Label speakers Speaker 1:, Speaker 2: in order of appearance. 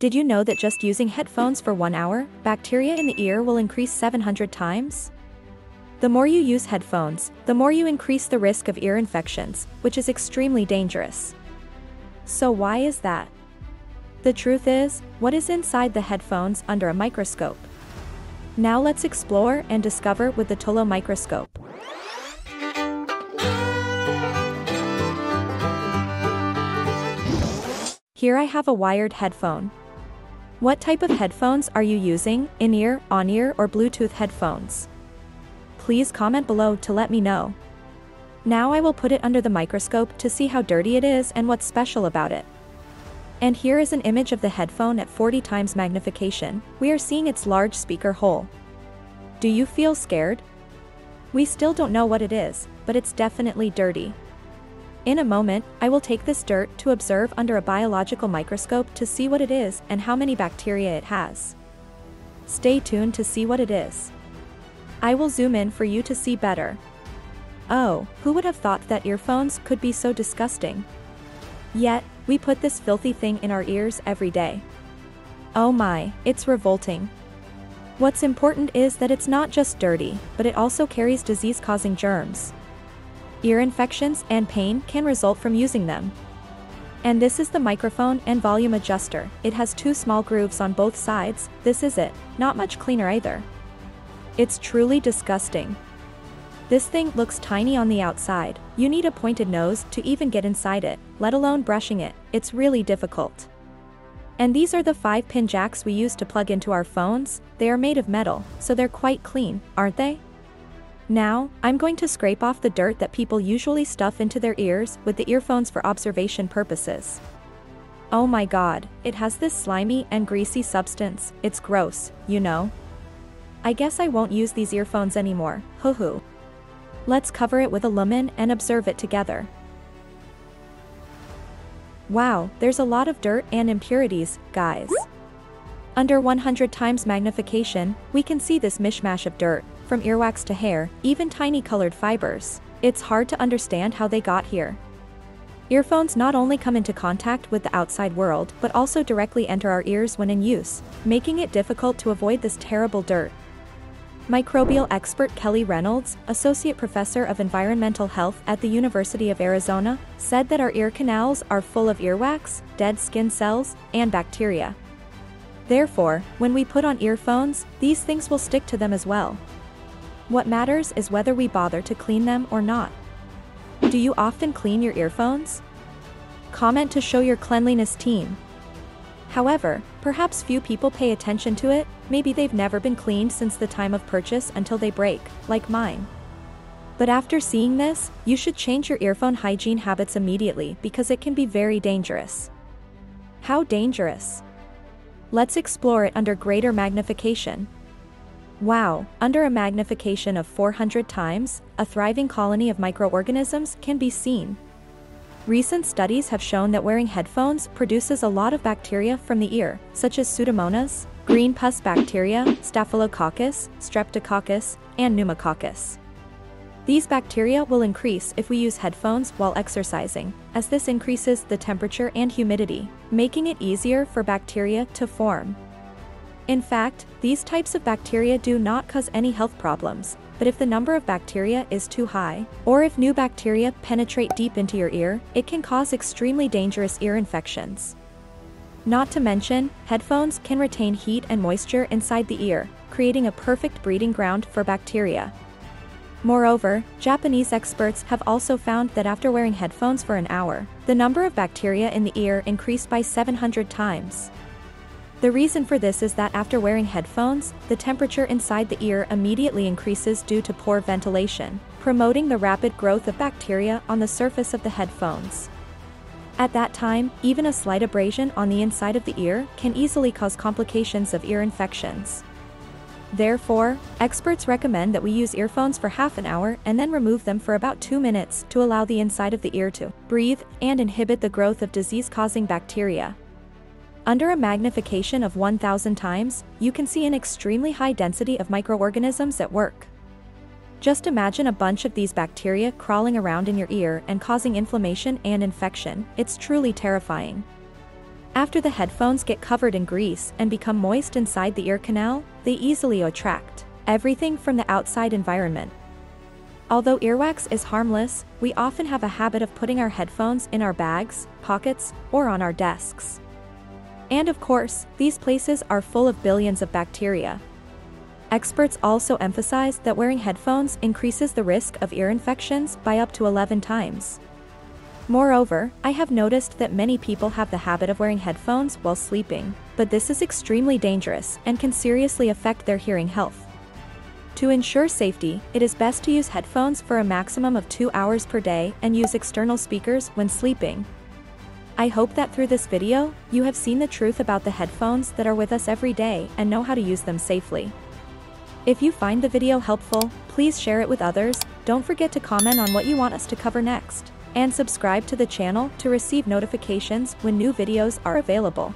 Speaker 1: Did you know that just using headphones for one hour, bacteria in the ear will increase 700 times? The more you use headphones, the more you increase the risk of ear infections, which is extremely dangerous. So why is that? The truth is, what is inside the headphones under a microscope? Now let's explore and discover with the TULO microscope. Here I have a wired headphone. What type of headphones are you using, in-ear, on-ear or Bluetooth headphones? Please comment below to let me know. Now I will put it under the microscope to see how dirty it is and what's special about it. And here is an image of the headphone at 40 times magnification, we are seeing its large speaker hole. Do you feel scared? We still don't know what it is, but it's definitely dirty. In a moment, I will take this dirt to observe under a biological microscope to see what it is and how many bacteria it has. Stay tuned to see what it is. I will zoom in for you to see better. Oh, who would have thought that earphones could be so disgusting? Yet, we put this filthy thing in our ears every day. Oh my, it's revolting. What's important is that it's not just dirty, but it also carries disease-causing germs. Ear infections and pain can result from using them. And this is the microphone and volume adjuster, it has two small grooves on both sides, this is it, not much cleaner either. It's truly disgusting. This thing looks tiny on the outside, you need a pointed nose to even get inside it, let alone brushing it, it's really difficult. And these are the 5 pin jacks we use to plug into our phones, they are made of metal, so they're quite clean, aren't they? Now, I'm going to scrape off the dirt that people usually stuff into their ears with the earphones for observation purposes. Oh my god, it has this slimy and greasy substance, it's gross, you know. I guess I won't use these earphones anymore, hoo hoo. Let's cover it with a and observe it together. Wow, there's a lot of dirt and impurities, guys. Under 100 times magnification, we can see this mishmash of dirt, from earwax to hair, even tiny colored fibers. It's hard to understand how they got here. Earphones not only come into contact with the outside world, but also directly enter our ears when in use, making it difficult to avoid this terrible dirt. Microbial expert Kelly Reynolds, Associate Professor of Environmental Health at the University of Arizona, said that our ear canals are full of earwax, dead skin cells, and bacteria. Therefore, when we put on earphones, these things will stick to them as well. What matters is whether we bother to clean them or not. Do you often clean your earphones? Comment to show your cleanliness team. However, perhaps few people pay attention to it, maybe they've never been cleaned since the time of purchase until they break, like mine. But after seeing this, you should change your earphone hygiene habits immediately because it can be very dangerous. How dangerous? Let's explore it under greater magnification. Wow, under a magnification of 400 times, a thriving colony of microorganisms can be seen. Recent studies have shown that wearing headphones produces a lot of bacteria from the ear, such as Pseudomonas, green pus bacteria, Staphylococcus, Streptococcus, and Pneumococcus. These bacteria will increase if we use headphones while exercising, as this increases the temperature and humidity, making it easier for bacteria to form. In fact, these types of bacteria do not cause any health problems, but if the number of bacteria is too high, or if new bacteria penetrate deep into your ear, it can cause extremely dangerous ear infections. Not to mention, headphones can retain heat and moisture inside the ear, creating a perfect breeding ground for bacteria. Moreover, Japanese experts have also found that after wearing headphones for an hour, the number of bacteria in the ear increased by 700 times. The reason for this is that after wearing headphones, the temperature inside the ear immediately increases due to poor ventilation, promoting the rapid growth of bacteria on the surface of the headphones. At that time, even a slight abrasion on the inside of the ear can easily cause complications of ear infections. Therefore, experts recommend that we use earphones for half an hour and then remove them for about 2 minutes to allow the inside of the ear to breathe and inhibit the growth of disease-causing bacteria. Under a magnification of 1000 times, you can see an extremely high density of microorganisms at work. Just imagine a bunch of these bacteria crawling around in your ear and causing inflammation and infection, it's truly terrifying. After the headphones get covered in grease and become moist inside the ear canal, they easily attract everything from the outside environment. Although earwax is harmless, we often have a habit of putting our headphones in our bags, pockets, or on our desks. And of course, these places are full of billions of bacteria. Experts also emphasize that wearing headphones increases the risk of ear infections by up to 11 times. Moreover, I have noticed that many people have the habit of wearing headphones while sleeping, but this is extremely dangerous and can seriously affect their hearing health. To ensure safety, it is best to use headphones for a maximum of two hours per day and use external speakers when sleeping. I hope that through this video, you have seen the truth about the headphones that are with us every day and know how to use them safely. If you find the video helpful, please share it with others, don't forget to comment on what you want us to cover next, and subscribe to the channel to receive notifications when new videos are available.